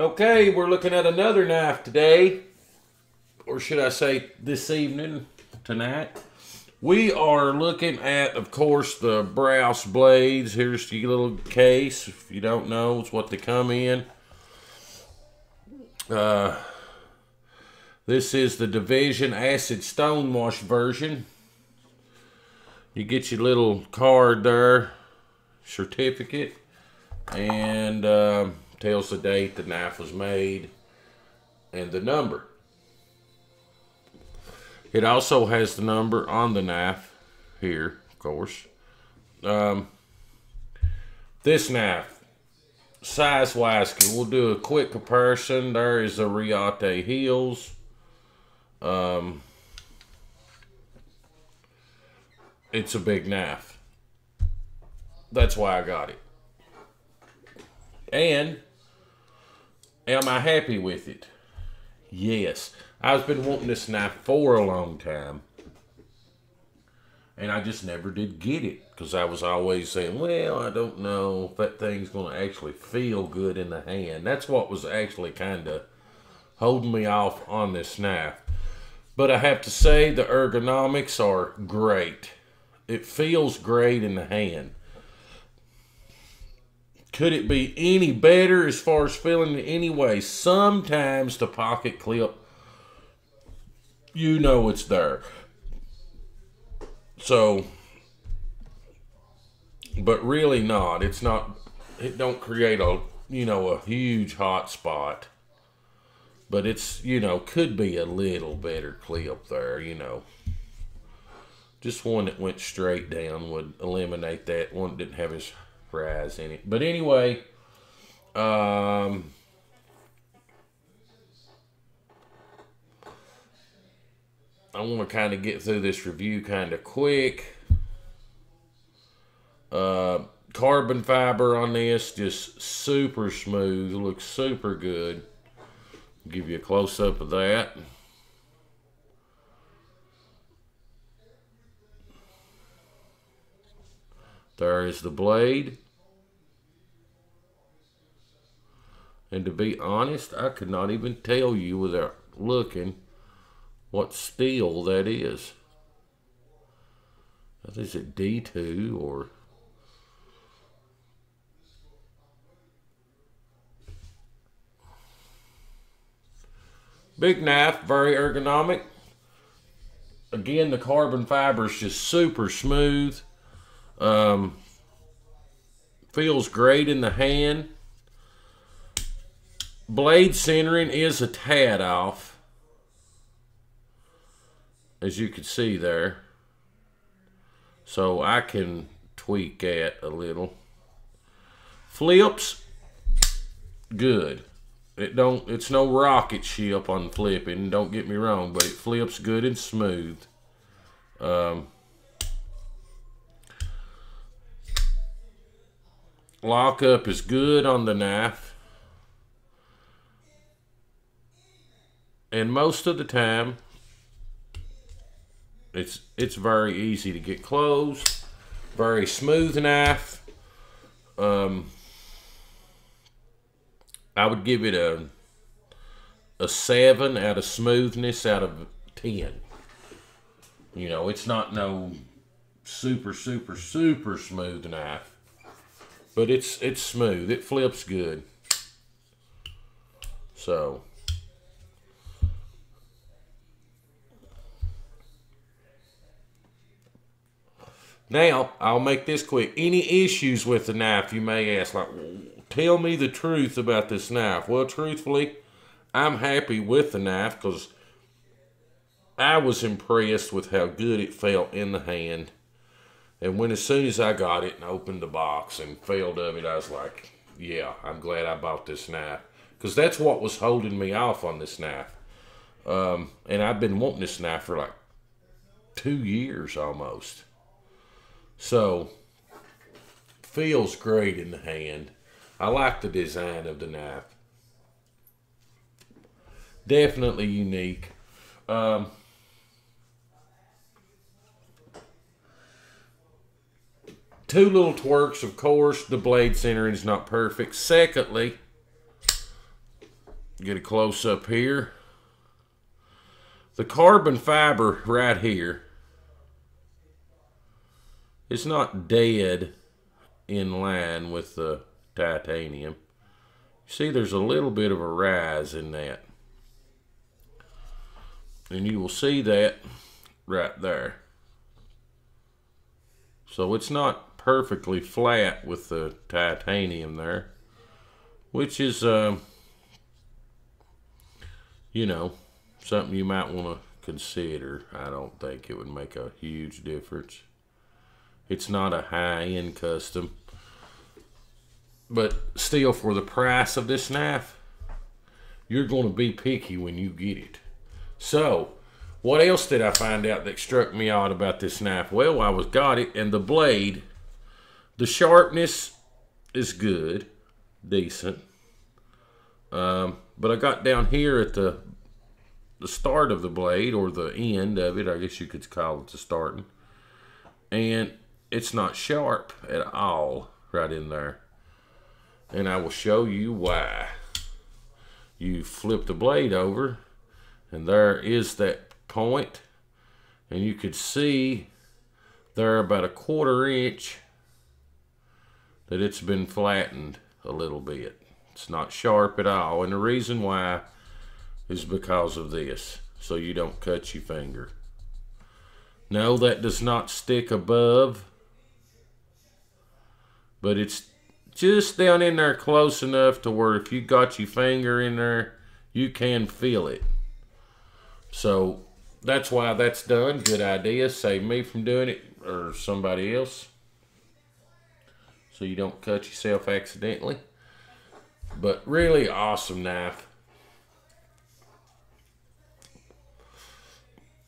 Okay, we're looking at another knife today, or should I say this evening, tonight. We are looking at, of course, the Brous blades. Here's your little case. If you don't know, it's what they come in. Uh, this is the Division Acid Stonewash version. You get your little card there, certificate, and uh, tells the date the knife was made and the number. It also has the number on the knife here, of course. Um, this knife, size wise, we'll do a quick comparison. There is a Reate Heels. Um, it's a big knife. That's why I got it. And am I happy with it? Yes. I've been wanting this knife for a long time. And I just never did get it because I was always saying, well, I don't know if that thing's going to actually feel good in the hand. That's what was actually kind of holding me off on this knife. But I have to say, the ergonomics are great. It feels great in the hand. Could it be any better as far as feeling it anyway? Sometimes the pocket clip you know it's there. So, but really not. It's not. It don't create a you know a huge hot spot. But it's you know could be a little better clip there. You know, just one that went straight down would eliminate that. One didn't have his it. But anyway, um I want to kind of get through this review kind of quick. Uh, carbon fiber on this, just super smooth. Looks super good. Give you a close up of that. There is the blade. And to be honest, I could not even tell you without looking what steel that is. Is it D2 or... Big knife, very ergonomic. Again, the carbon fiber is just super smooth. Um, feels great in the hand. Blade centering is a tad off as you can see there. So I can tweak that a little. Flips, good. It don't. It's no rocket ship on flipping. Don't get me wrong, but it flips good and smooth. Um, lockup is good on the knife. And most of the time, it's it's very easy to get closed. Very smooth knife. Um, I would give it a a seven out of smoothness out of ten. You know, it's not no super super super smooth knife, but it's it's smooth. It flips good. So. Now, I'll make this quick. Any issues with the knife, you may ask, like, tell me the truth about this knife. Well, truthfully, I'm happy with the knife because I was impressed with how good it felt in the hand. And when as soon as I got it and opened the box and felt of it, I was like, yeah, I'm glad I bought this knife. Because that's what was holding me off on this knife. Um, and I've been wanting this knife for like two years almost. So, feels great in the hand. I like the design of the knife. Definitely unique. Um, two little twerks, of course. The blade centering is not perfect. Secondly, get a close up here. The carbon fiber right here is not dead in line with the titanium. See, there's a little bit of a rise in that. And you will see that right there. So it's not perfectly flat with the titanium there, which is, uh, you know, something you might want to consider. I don't think it would make a huge difference. It's not a high-end custom. But still, for the price of this knife, you're going to be picky when you get it. So, what else did I find out that struck me odd about this knife? Well, I was got it, and the blade, the sharpness is good, decent. Um, but I got down here at the the start of the blade or the end of it, I guess you could call it the starting, and it's not sharp at all right in there and I will show you why. You flip the blade over and there is that point and you could see there about a quarter inch that it's been flattened a little bit. It's not sharp at all and the reason why is because of this so you don't cut your finger. No, that does not stick above, but it's just down in there close enough to where if you got your finger in there, you can feel it. So that's why that's done. Good idea. Save me from doing it or somebody else. So you don't cut yourself accidentally. But really awesome knife.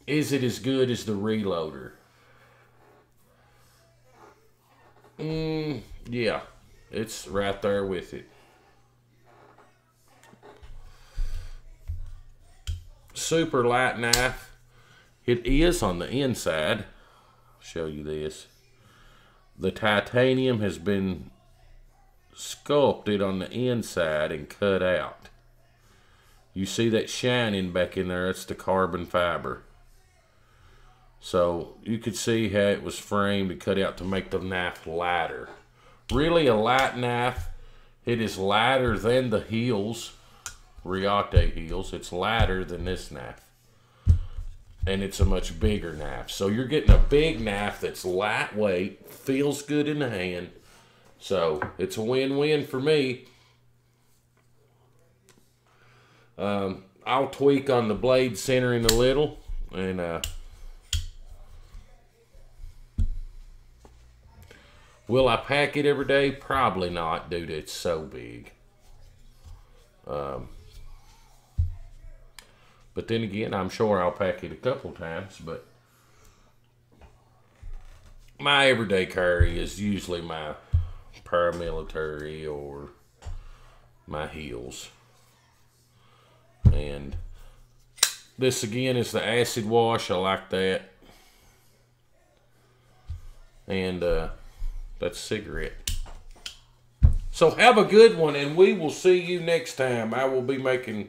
Is it as good as the reloader? Mm, yeah. It's right there with it. Super light knife. It is on the inside. Show you this. The titanium has been sculpted on the inside and cut out. You see that shining back in there? It's the carbon fiber. So you could see how it was framed and cut out to make the knife lighter really a light knife. It is lighter than the heels, Reate heels. It's lighter than this knife. And it's a much bigger knife. So you're getting a big knife that's lightweight, feels good in the hand. So it's a win-win for me. Um, I'll tweak on the blade centering a little and uh, Will I pack it every day? Probably not, dude. It's so big. Um, but then again, I'm sure I'll pack it a couple times. But my everyday carry is usually my paramilitary or my heels. And this again is the acid wash. I like that. And uh, that's cigarette. So have a good one, and we will see you next time. I will be making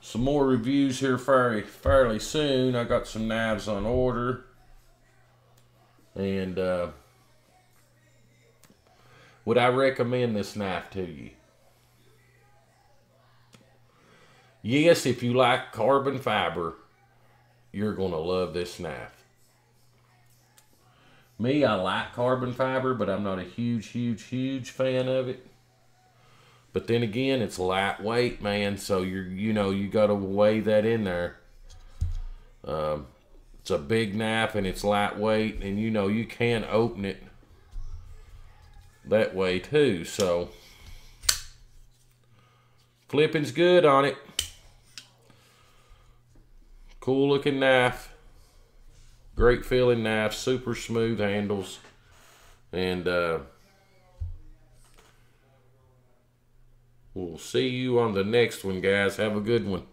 some more reviews here fairly, fairly soon. I got some knives on order. And uh, would I recommend this knife to you? Yes, if you like carbon fiber, you're going to love this knife. Me, I like carbon fiber, but I'm not a huge, huge, huge fan of it. But then again, it's lightweight, man. So you're, you know, you got to weigh that in there. Um, it's a big knife and it's lightweight, and you know you can open it that way too. So flipping's good on it. Cool looking knife. Great feeling knife, super smooth handles. And uh, we'll see you on the next one, guys. Have a good one.